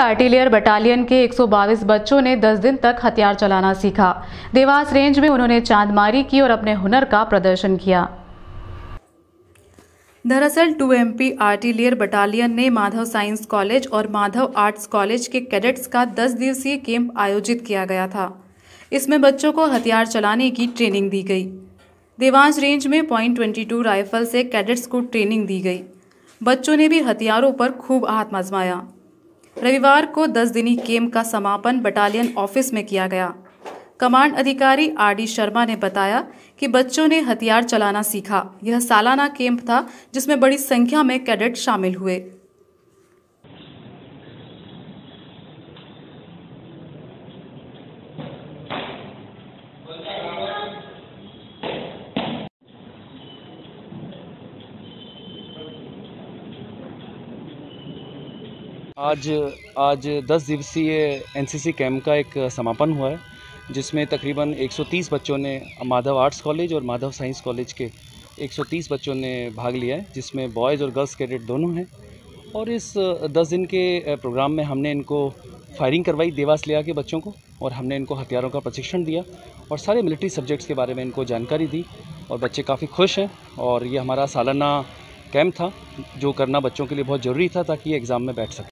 आर्टिलियर battalion के 122 बच्चों ने 10 दिन तक हथियार चलाना सीखा। देवास रेंज में उन्होंने चांदमारी की और अपने हुनर का प्रदर्शन किया। दरअसल 2MP आर्टिलियर बटालियन ने माधव साइंस कॉलेज और माधव आर्ट्स कॉलेज के कैडेट्स का 10 दिवसीय कैंप आयोजित किया गया था। इसमें बच्चों को हथियार चलाने की ट्रेनिंग दी गई। देवास रेंज में पॉइंट ट्वेंटी टू राइफल से कैडेट्स को ट्रेनिंग दी गई। बच्चों ने भी हथियारों पर खूब हाथ रविवार को 10 दिनी केम का समापन बटालियन ऑफ़िस में किया गया। कमांड अधिकारी आर डी शर्मा ने बताया कि बच्चों ने हथियार चलाना सीखा। यह सालाना कैंप था, जिसमें बड़ी संख्या में कैडेट शामिल हुए। आज आज 10 दिवसीय एनसीसी कैंप का एक समापन हुआ है, जिसमें तकरीबन 130 बच्चों ने माधव आर्ट्स कॉलेज और माधव साइंस कॉलेज के 130 बच्चों ने भाग लिया है, जिसमें बॉयज़ और गर्ल्स कैडेट दोनों हैं। और इस 10 दिन के प्रोग्राम में हमने इनको फायरिंग करवाई देवास लिया के बच्चों को, और हमने इनको हथियारों का प्रशिक्षण दिया, और सारे मिलिट्री सब्जेक्ट्स के बारे में इनको जानकारी दी, और बच्चे काफ़ी खुश हैं, और ये हमारा सालाना कैंप था, जो करना बच्चों के लिए बहुत ज़रूरी था, ताकि ये एग्ज़ाम में बैठ सके।